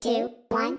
two, one,